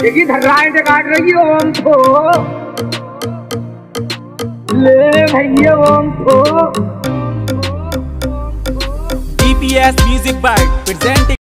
देखिए धर्राएँ से काट रही ओम को। ले भैया ओम को। DPS music bite presenting